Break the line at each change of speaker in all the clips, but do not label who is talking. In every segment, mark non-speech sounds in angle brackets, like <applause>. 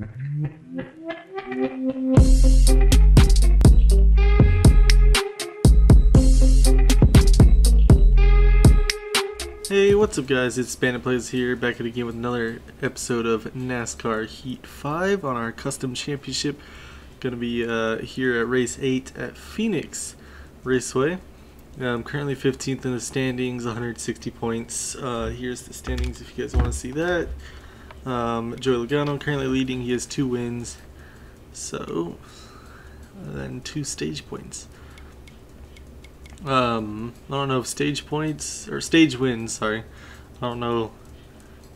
Hey, what's up guys? It's Bandit Plays here, back at again with another episode of NASCAR Heat 5 on our custom championship. Gonna be uh, here at race 8 at Phoenix Raceway. I'm currently 15th in the standings, 160 points. Uh, here's the standings if you guys want to see that. Um, Joey Logano currently leading, he has two wins. So, then two stage points. Um, I don't know if stage points or stage wins. Sorry, I don't know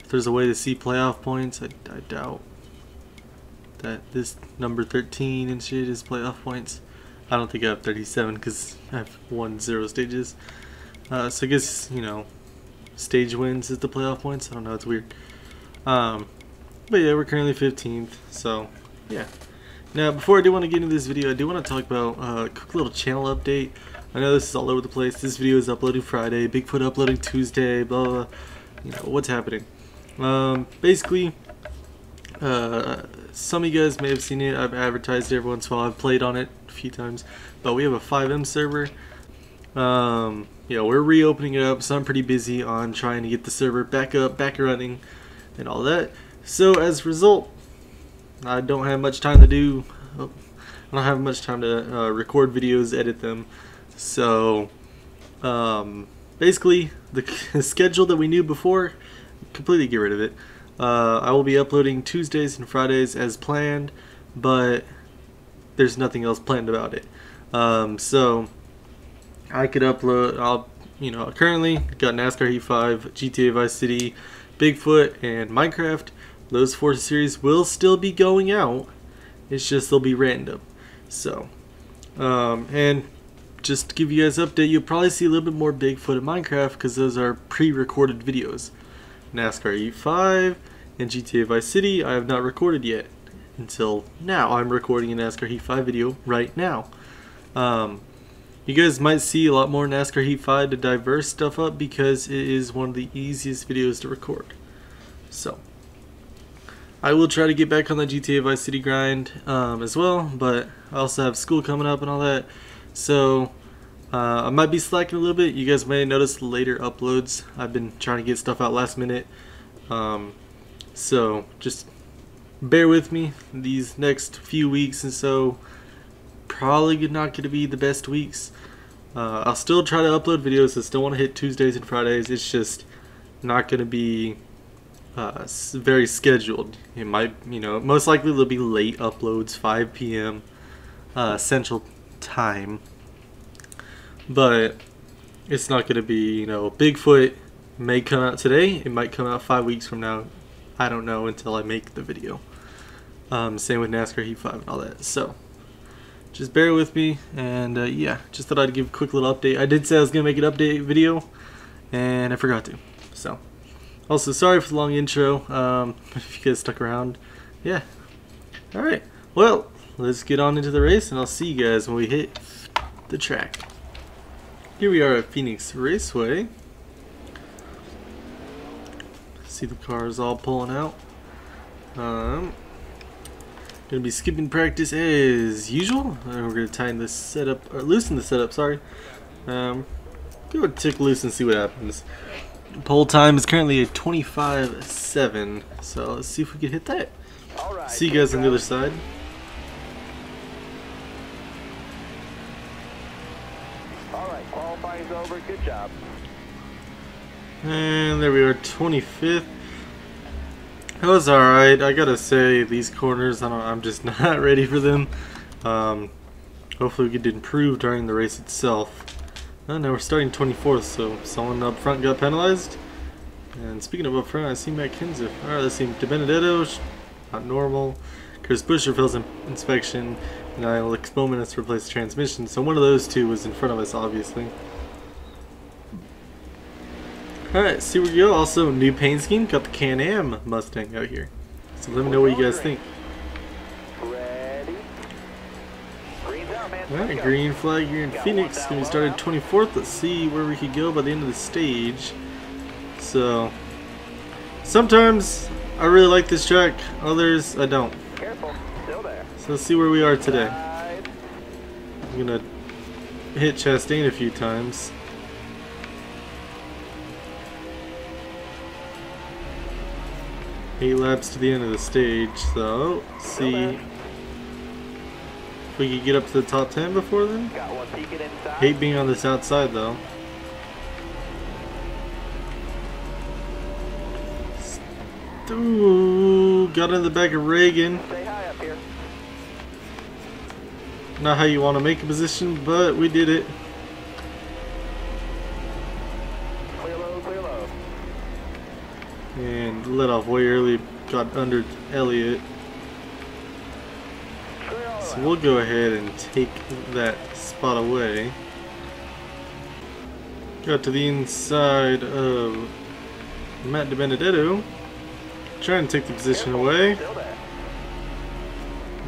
if there's a way to see playoff points. I, I doubt that this number 13 and shit is playoff points. I don't think I have 37 because I have one zero stages. Uh, so I guess you know, stage wins is the playoff points. I don't know. It's weird. Um, but yeah, we're currently 15th. So yeah. Now, before I do want to get into this video, I do want to talk about uh, a quick little channel update. I know this is all over the place. This video is uploading Friday, Bigfoot uploading Tuesday, blah, blah, blah. You know, what's happening. Um, basically, uh, some of you guys may have seen it. I've advertised it every once in a while. I've played on it a few times. But we have a FiveM server. Um, yeah, we're reopening it up, so I'm pretty busy on trying to get the server back up, back running, and all that. So, as a result, I don't have much time to do... I don't have much time to uh, record videos, edit them. So, um, basically, the <laughs> schedule that we knew before, completely get rid of it. Uh, I will be uploading Tuesdays and Fridays as planned, but there's nothing else planned about it. Um, so, I could upload, I'll, you know, currently got NASCAR Heat 5, GTA Vice City, Bigfoot, and Minecraft. Those four series will still be going out. It's just they'll be random. So, um, and just to give you guys an update, you'll probably see a little bit more Bigfoot in Minecraft because those are pre-recorded videos. NASCAR Heat 5 and GTA Vice City I have not recorded yet until now. I'm recording a NASCAR Heat 5 video right now. Um, you guys might see a lot more NASCAR Heat 5 to diverse stuff up because it is one of the easiest videos to record. So, I will try to get back on the GTA Vice City grind um, as well, but I also have school coming up and all that. So uh, I might be slacking a little bit. You guys may notice later uploads. I've been trying to get stuff out last minute. Um, so just bear with me these next few weeks and so probably not going to be the best weeks. Uh, I'll still try to upload videos. I still want to hit Tuesdays and Fridays. It's just not going to be uh, very scheduled. It might, you know, most likely there'll be late uploads, 5 p.m. Uh, Central time. But it's not going to be, you know, Bigfoot may come out today. It might come out five weeks from now. I don't know until I make the video. Um, same with NASCAR Heat 5 and all that. So, just bear with me. And uh, yeah, just thought I'd give a quick little update. I did say I was to make an update video. And I forgot to. So, also sorry for the long intro. Um, <laughs> if you guys stuck around. Yeah. Alright. Well, let's get on into the race and I'll see you guys when we hit the track. Here we are at Phoenix Raceway. See the cars all pulling out. Um, gonna be skipping practice as usual. And we're gonna tighten the setup, or loosen the setup, sorry. Um, go tick loose and see what happens. Pole time is currently at 25.7, so let's see if we can hit that. Right, see you guys on the other side.
Alright, qualifying's over. Good job.
And there we are, 25th. That was alright. I gotta say, these corners, I am just <laughs> not ready for them. Um, hopefully we can improve during the race itself. Oh, now we're starting 24th, so someone up front got penalized. And speaking of up front, I see Matt Kenseth. Alright, let's see. DiBenedetto, not normal. Chris Buescher fails in inspection. Niall Exponent has to replace the transmission. So one of those two was in front of us, obviously. Alright, see where we go. Also, new paint scheme. Got the Can-Am Mustang out here. So let me know what you guys think. Alright, green flag here in Phoenix. Gonna be started 24th. Let's see where we could go by the end of the stage. So, sometimes I really like this track. Others, I don't. So let's see where we are today. I'm gonna hit Chastain a few times. Eight laps to the end of the stage, so see if we could get up to the top 10 before then.
Got one peeking inside.
Hate being on this outside though. Ooh, got in the back of Reagan.
Stay high up here.
Not how you want to make a position, but we did it. Let off way early, got under Elliott. So we'll go ahead and take that spot away. Got to the inside of Matt DiBenedetto, Trying to take the position away.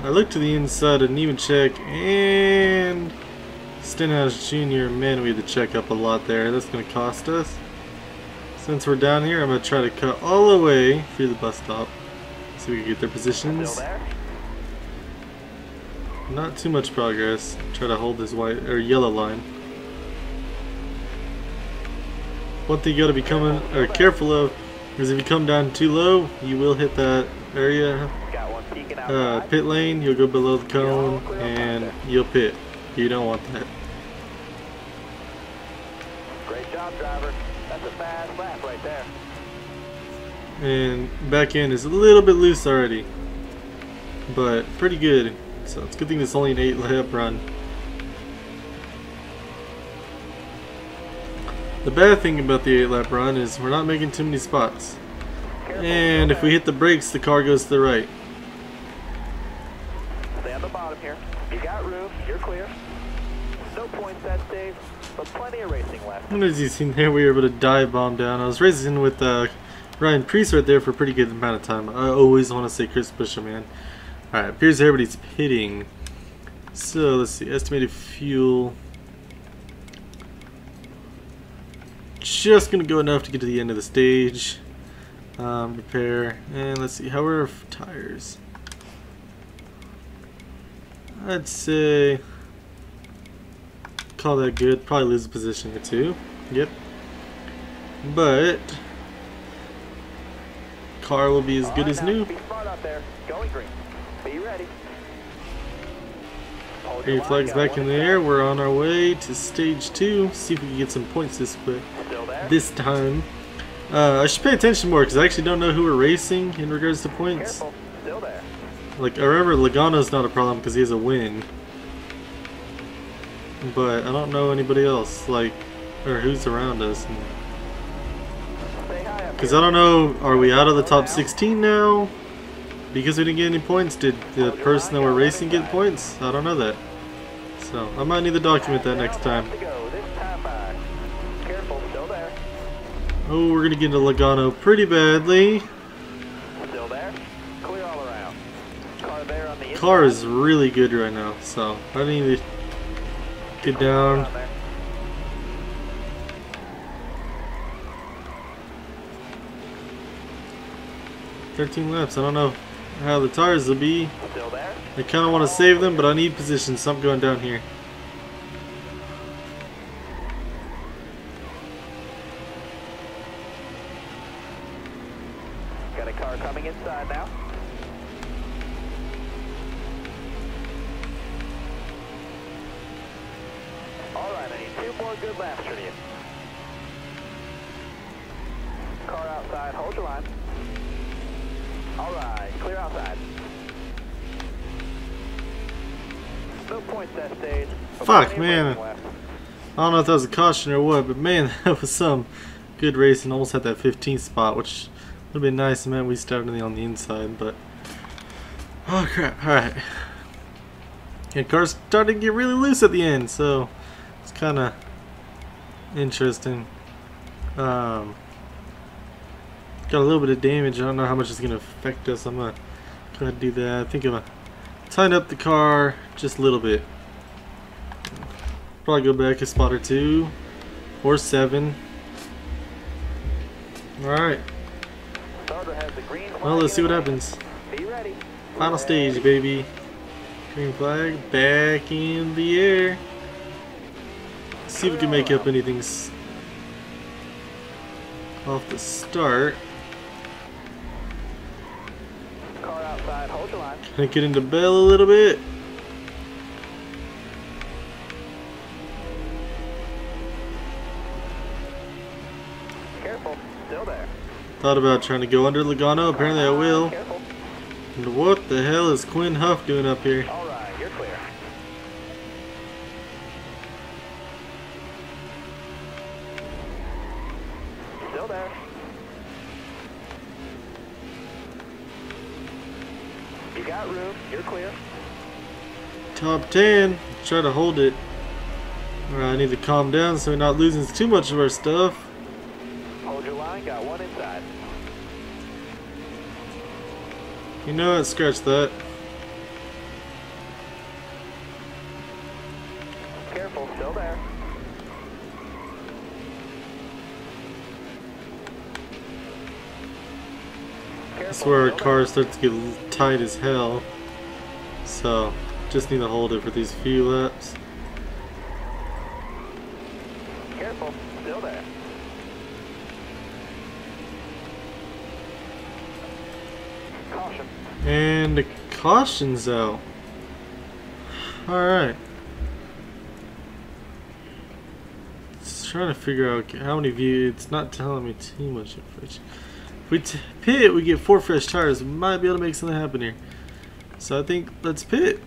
I look to the inside of Nemechek and Stenhouse Jr. Man, we had to check up a lot there. That's going to cost us. Since we're down here, I'm going to try to cut all the way through the bus stop. So we can get their positions. Not too much progress. Try to hold this white or yellow line. One thing you gotta be coming or careful of is if you come down too low, you will hit that area
Got
uh, pit lane. You'll go below the cone and you'll pit. You don't want that.
Great job, driver. That's a fast lap right there.
And back end is a little bit loose already, but pretty good. So it's a good thing it's only an eight lap run. The bad thing about the eight lap run is we're not making too many spots. And if we hit the brakes, the car goes to the right.
Stay on the bottom here. You got room. You're clear. No points that stage, but plenty of racing left.
And as you seen there, we were able to dive bomb down. I was racing with uh, Ryan Preece right there for a pretty good amount of time. I always want to say Chris Busham, man. Alright, appears everybody's pitting. So let's see, estimated fuel. Just gonna go enough to get to the end of the stage. Um, repair, and let's see, how are our tires? I'd say call that good. Probably lose a position or two. Yep. But car will be as good
right,
as new.
Your
flags back in the air. We're on our way to stage two. See if we can get some points this
there.
This time. Uh, I should pay attention more because I actually don't know who we're racing in regards to points. Like I remember Logano's not a problem because he has a win. But I don't know anybody else like or who's around us. Because. I don't know, are we out of the top 16 now? Because we didn't get any points, did the person that we're racing get points? I don't know that. So, I might need to document that next time.
To.
Oh, we're gonna get into Logano pretty badly.
Car
is really good right now, so I need to get down. 13 laps, I don't know how the tires will be. I kinda wanna save them, but I need position, so I'm going down here.
Two more good laps from you. Car outside, hold your line. All right, clear outside. No points that stage.
Fuck, man. I don't know if that was a caution or what, but man, <laughs> that was some good racing. Almost had that 15th spot, which would have been nice. Man, we started on the inside, but oh crap! All right, and cars started to get really loose at the end, so it's kind of interesting. Um, got a little bit of damage. I don't know how much it's gonna affect us. I'm gonna go ahead do that. I think I'm gonna tighten up the car just a little bit. Probably go back a spot or two. Or seven. Alright. Well, let's see what happens. Final stage, baby. Green flag back in the air. Let's see if we can make up anything off the start.
Car outside, hold your line.
Can I get into Bell a little bit?
Careful, still there.
Thought about trying to go under Logano. Apparently I will.
Careful.
And what the hell is Quin Houff doing up here?
All
10. Try to hold it. Alright, I need to calm down so we're not losing too much of our stuff.
Hold your line. Got one inside.
You know what? Scratch that.
Careful, still there.
That's where our car starts to get tight as hell. So, just need to hold it for these few laps.
Careful, still there. Caution.
And the caution's out. Alright. Just trying to figure out how many views. It's not telling me too much information. If we t pit, we get four fresh tires. We might be able to make something happen here. So I think let's pit.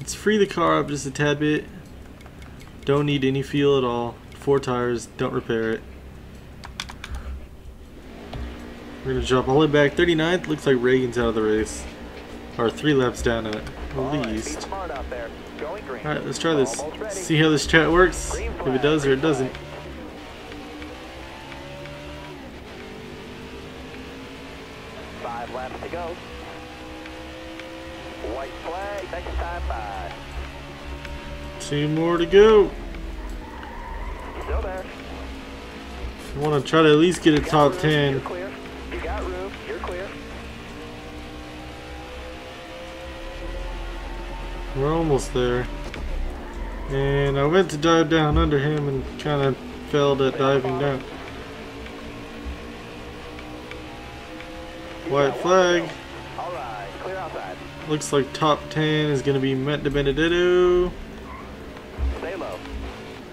Let's free the car up just a tad bit. Don't need any fuel at all. Four tires. Don't repair it. We're gonna drop all the way back 39th. Looks like Reagan's out of the race. Or three laps down at
All right, be
least.
smart out there. Going green.
Alright, let's try this. See how this chat works. If it does or it doesn't. Two more to go.
Still there.
I want to try to at least get a top
room,
10.
You're clear. You got room. You're clear.
We're almost there. And I went to dive down under him and kind of failed at diving down. White flag.
All right, clear outside.
Looks like top 10 is going to be Matt
DiBenedetto.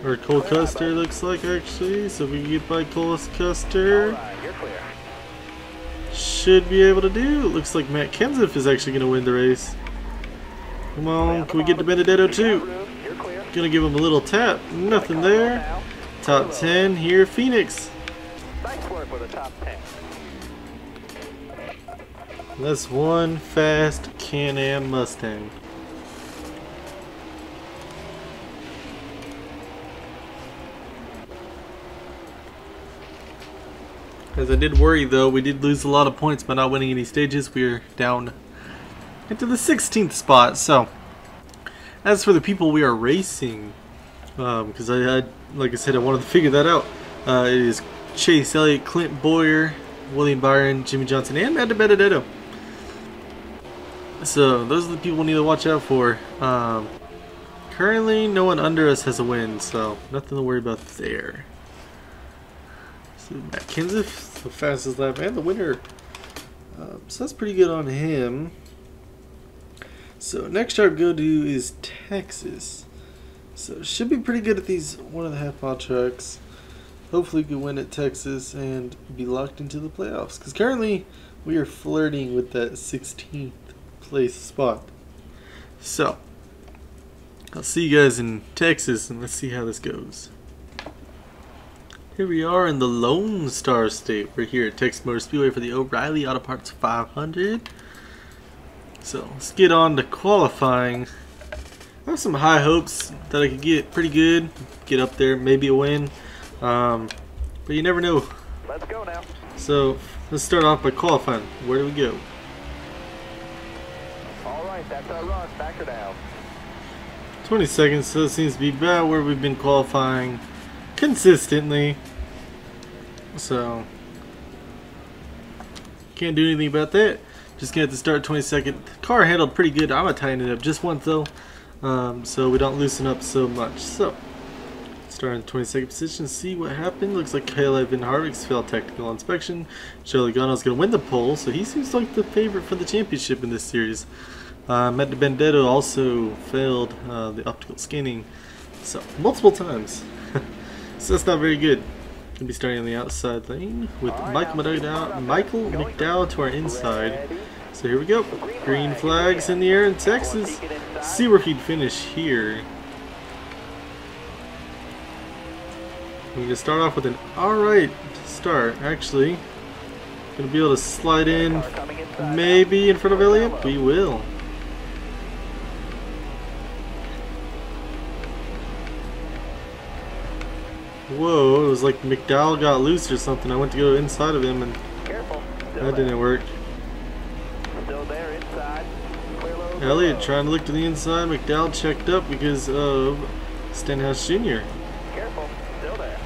Or Cole Custer looks like actually. So if we get by Cole Custer.
right,
should be able to do. It looks like Matt Kenseth is actually going to win the race. Come on, can we get to Benedetto too?
room. You're clear.
Gonna give him a little tap. Nothing there. Top 10 here, Phoenix.
Nice work with the top 10.
That's one fast Can-Am Mustang. As I did worry though, we did lose a lot of points by not winning any stages. We are down into the 16th spot. So, as for the people we are racing, because I, I, like I said, I wanted to figure that out. Uh, it is Chase Elliott, Clint Bowyer, William Byron, Jimmie Johnson, and Matt Benedetto. So those are the people we need to watch out for. Um, currently, no one under us has a win, so nothing to worry about there. Kenseth, the fastest lap and the winner. Um, so that's pretty good on him. So next we go to is Texas. So should be pretty good at these one and a half mile tracks. Hopefully we can win at Texas and be locked into the playoffs. Because currently we are flirting with that 16th place spot. So I'll see you guys in Texas and let's see how this goes. Here we are in the Lone Star State. We're here at Texas Motor Speedway for the O'Reilly Auto Parts 500. So let's get on to qualifying. I have some high hopes that I could get pretty good, get up there, maybe a win. Um, but you never know.
Let's go now.
So let's start off by qualifying. Where do we go?
All right, that's our run. Back her down.
20 seconds, so it seems to be about where we've been qualifying consistently. So, can't do anything about that. Just get the start 22nd. Car handled pretty good. I'm gonna tighten it up just once though, um, so we don't loosen up so much. So, start in 22nd position. See what happened. Looks like Caleb and Harvick's failed technical inspection. Joe Logano's gonna win the pole, so he seems like the favorite for the championship in this series. Uh, Matt Benedetto also failed uh, the optical scanning, so multiple times. <laughs> so that's not very good. Gonna be starting on the outside lane with McDowell, Michael McDowell to our inside. So here we go. Green flags in the air in Texas. See where he'd finish here. We're gonna start off with an alright start. Actually, gonna be able to slide in maybe in front of Elliott. We will. Whoa, it was like McDowell got loose or something. I went to go inside of him and that didn't work. Elliott trying to look to the inside. McDowell checked up because of Stenhouse Jr.
Careful, still there.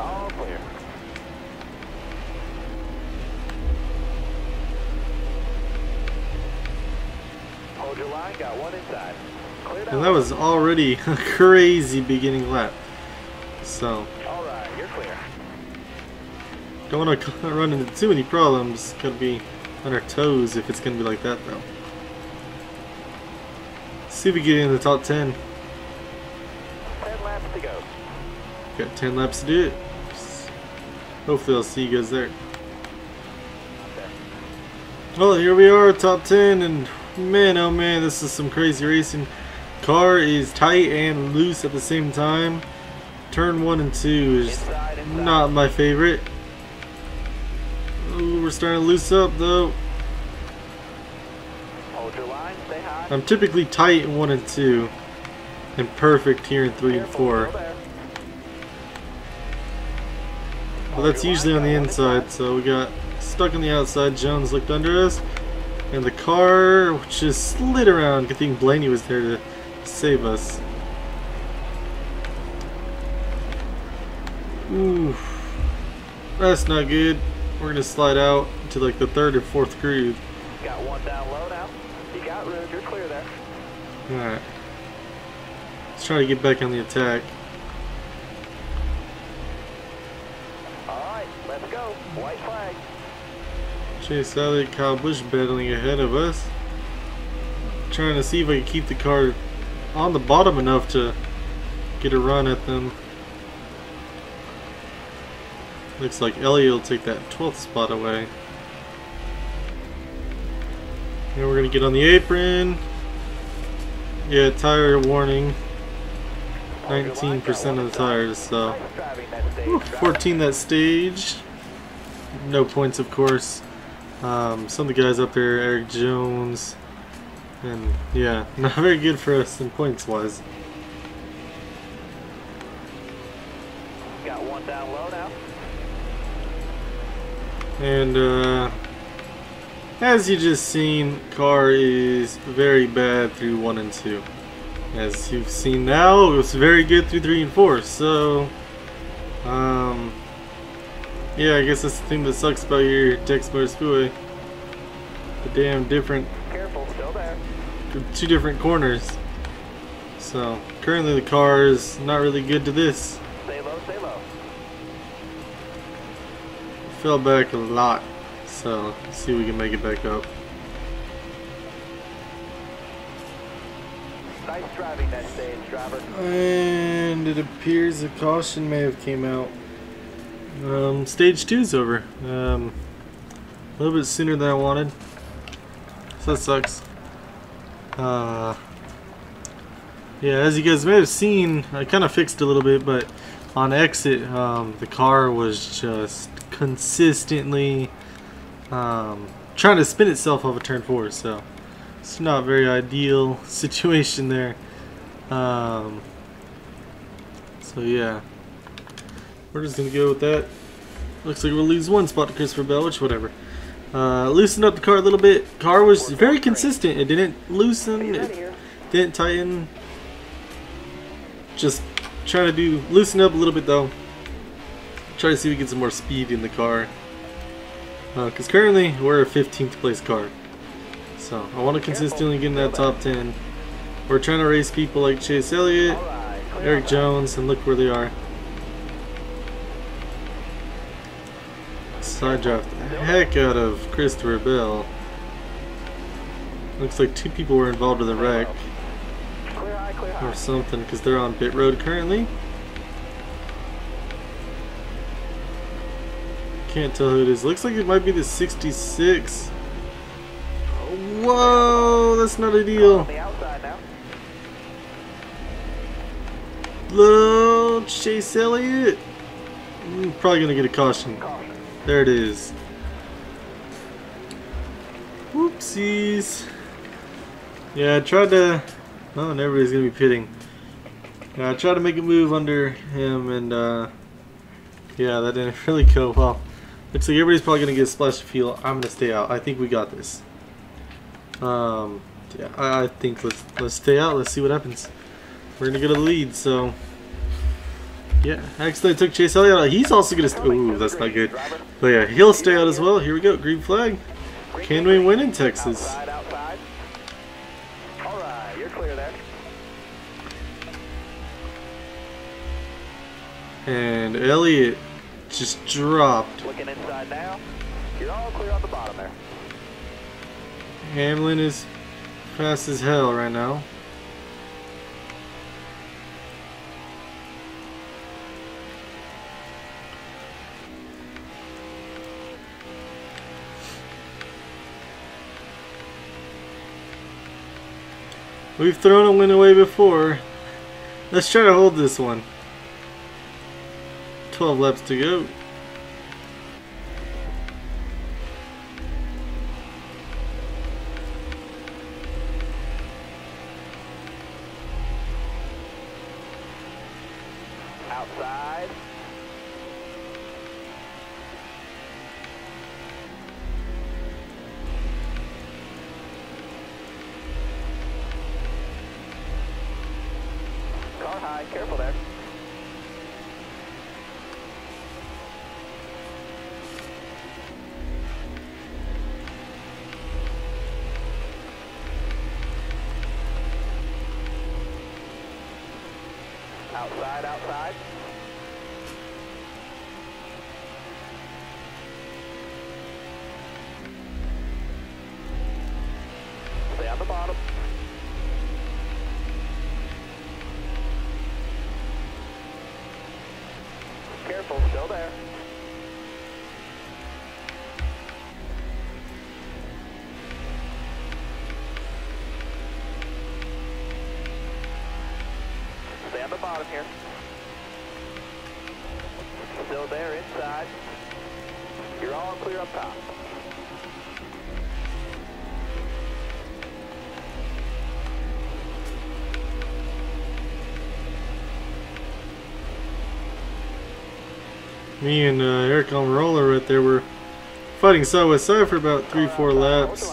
All clear. Hold your line, got one inside.
And that was already <laughs> a crazy beginning lap. So, don't want to <laughs> run into too many problems. Gotta be on our toes if it's gonna be like that though. See if we get in the top 10.
Ten laps to go.
Got 10 laps to do it. Hopefully I'll see you guys there. Well, here we are, top 10, and man, oh man, this is some crazy racing. Car is tight and loose at the same time. Turn 1 and 2 is
Inside, inside.
not my favorite. Ooh, we're starting to loose up though.
Line.
I'm typically tight in 1 and 2, and perfect here in 3 and 4.
still.
Well, that's usually on the inside, so we got stuck on the outside. Jones looked under us, and the car just slid around. Good thing Blaney was there to save us. Ooh, that's not good. We're gonna slide out to like the third or fourth groove.
Got one down low now. You got room, you're clear there.
Alright. Let's try to get back on the attack.
Alright, let's go. White flag.
Chase Elliott, Kyle Busch battling ahead of us. Trying to see if I can keep the car on the bottom enough to get a run at them. Looks like Elliott will take that 12th spot away. And we're going to get on the apron. Yeah, tire warning. 19% of the tires, so.
Driver.
14 that stage. No points, of course. Um, some of the guys up there, Erik Jones. And yeah, <laughs> not very good for us in points wise.
Got one down low now.
And uh, as you just seen, car is very bad through 1 and 2. As you've seen now, it was very good through 3 and 4. So, um, yeah, I guess that's the thing that sucks about your Tex Motor Speedway. The damn different
Careful, still there.
Two different corners. So currently the car is not really good to this.
Stay low, stay low.
Fell back a lot. So let's see if we can make it back up.
Nice driving that stage, driver.
And it appears a caution may have came out. Um, stage two's over. Um, a little bit sooner than I wanted. So that sucks. Uh, yeah, as you guys may have seen, I kind of fixed a little bit, but on exit, um, the car was just consistently um, trying to spin itself off of turn four. So it's not a very ideal <laughs> situation there. Um, so yeah, we're just gonna go with that. Looks like we'll lose one spot to Christopher Bell, which whatever. Uh, loosened up the car a little bit. Car was very consistent. It didn't loosen. It didn't tighten. Just trying to do loosen up a little bit though. Try to see if we get some more speed in the car. Because currently we're a 15th place car. So I want to consistently get in that top 10. We're trying to race people like Chase Elliott,
Erik
Jones, and look where they are. Side draft heck out of Christopher Bell. Looks like two people were involved in the wreck or something because they're on pit road currently. Can't tell who it is. Looks like it might be the 66. Whoa, that's not a deal. Little Chase Elliott. Probably gonna get a. Caution. There it is. Whoopsies. Yeah, I tried to. Oh, and everybody's gonna be pitting. Yeah, I tried to make a move under him, and uh, yeah, that didn't <laughs> really go well. Looks like everybody's probably gonna get a splash of fuel. I'm gonna stay out. I think we got this. Um, yeah, I, I think let's let's stay out. Let's see what happens. We're gonna get a lead, so. Yeah, actually I took Chase Elliott out. He's also gonna. St- Ooh, that's not good. But yeah, he'll stay out as well. Here we go. Green flag. Can we win in Texas? And Elliott just dropped.
Looking inside now. You're all clear on the bottom there.
Hamlin is fast as hell right now. We've thrown a win away before. Let's try to hold this one. 12 laps to go.
Outside, outside. Up top.
Me and uh, Aric Almirola right there were fighting side by side for about three, four laps.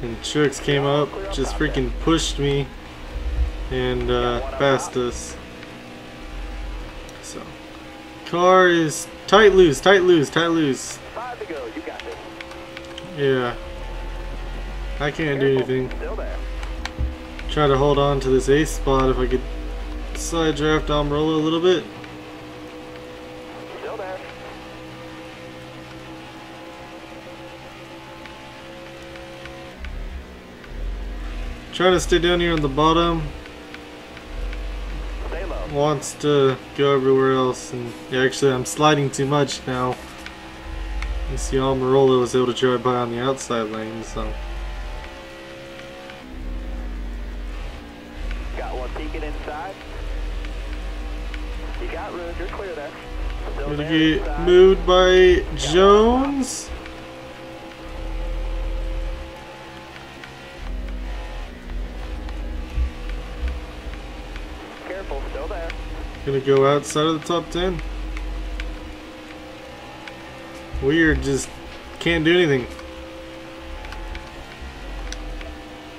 And Chucks came up, just freaking pushed me and uh, passed us. So, car is tight loose, tight loose, tight loose.
To go. You got this.
Yeah. I can't do anything. Try to hold on to this ace spot if I could side draft Almirola a little bit.
Still there.
Trying to stay down here on the bottom. Wants to go everywhere else, and yeah, actually I'm sliding too much now. You see, Almirola was able to drive by on the outside lane, so
Got one peeking inside. You got room. You're clear there. Still
gonna get
inside.
moved by Jones.
Careful. Still there.
Gonna go outside of the top ten. Weird, just can't do anything.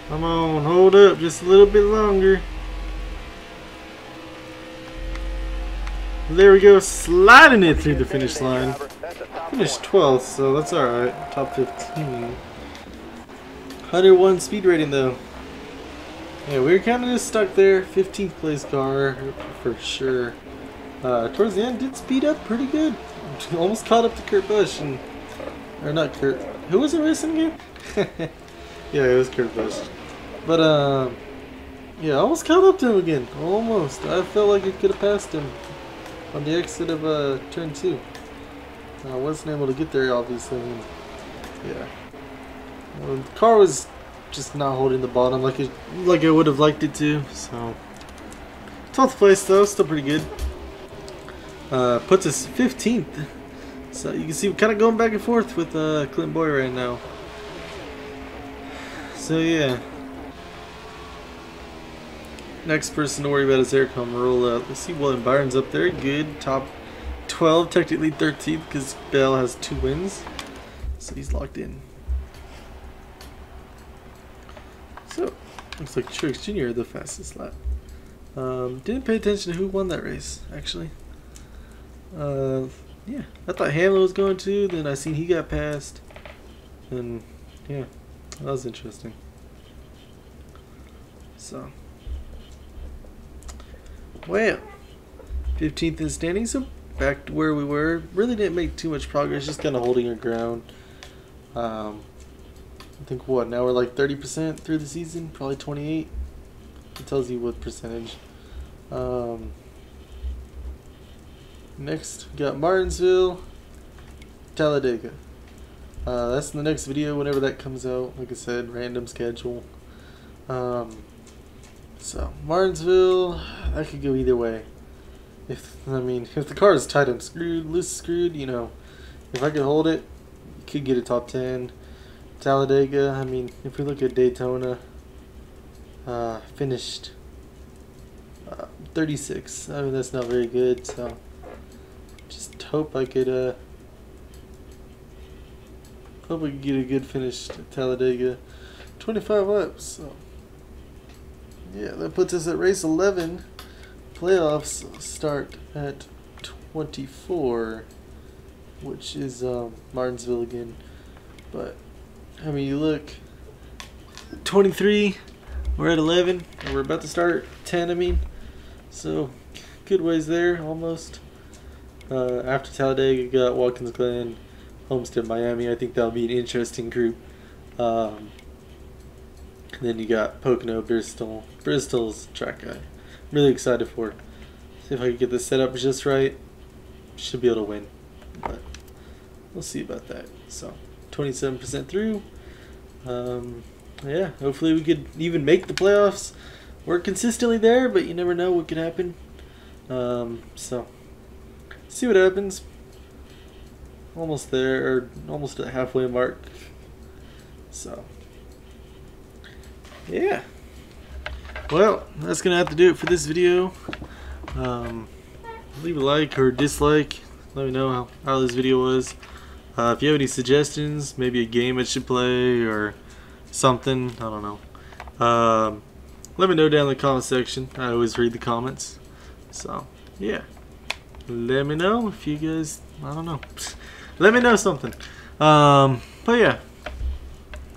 Come on, hold up just a little bit longer. There we go, sliding it through the finish line. Finished 12th, so that's alright. Top 15. 101 speed rating though. Yeah, we were kind of just stuck there. 15th place car for sure. Uh, towards the end, did speed up pretty good. <laughs> Almost caught up to Kurt Busch and, or not Kurt. Who was it racing again? <laughs> yeah, it was Kurt Busch. But um, yeah, almost caught up to him again. Almost. I felt like I could have passed him on the exit of uh, turn two. I wasn't able to get there, obviously. yeah. Well, the car was just not holding the bottom like it, like I would have liked it to. So, 12th place though, still pretty good. Uh, puts us 15th. So you can see we're kind of going back and forth with uh, Clint Boy right now. So yeah. Next person to worry about is Aric Almirola. Let's see William Byron's up there. Good. Top 12, technically 13th because Bell has two wins. So he's locked in. So, looks like Truex Jr. the fastest lap. Um, didn't pay attention to who won that race, actually. Uh, yeah, I thought Hamlin was going to, then I seen he got passed. And, yeah, that was interesting. So, well, 15th in standing, so back to where we were. Really didn't make too much progress, just kind of holding our ground. Um, I think what now we're like 30% through the season, probably 28. It tells you what percentage. Um, next, we got Martinsville, Talladega. Uh, that's in the next video whenever that comes out. Like I said, random schedule. Um, so Martinsville, I could go either way. If I mean, if the car is tight, I'm screwed. Loose, screwed. You know, if I could hold it, could get a top ten. Talladega. I mean, if we look at Daytona, uh, finished uh, 36. I mean, that's not very good. So, hope I could. Uh, hope we could get a good finish Talladega. 25 laps. So, yeah, that puts us at race 11. Playoffs start at 24, which is um, Martinsville again. But I mean, you look 23, we're at 11, and we're about to start 10. I mean, so good ways there almost. Uh, after Talladega, you got Watkins Glen, Homestead, Miami. I think that'll be an interesting group. Um, then you got Pocono, Bristol. Bristol's track guy. I'm really excited for it. See if I can get this set up just right. Should be able to win. But we'll see about that. So 27% through. Um, yeah, hopefully we could even make the playoffs. We're consistently there, but you never know what could happen. Um, so see what happens. Almost there, or almost at halfway mark. So yeah. Well, that's gonna have to do it for this video. Um, leave a like or dislike. Let me know how, how this video was. Uh, if you have any suggestions, maybe a game I should play or something, I don't know. Um, let me know down in the comment section. I always read the comments. So, yeah. Let me know if you guys, I don't know. <laughs> let me know something. Um, but yeah.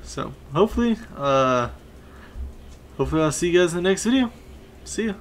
So, hopefully, uh, hopefully I'll see you guys in the next video. See ya.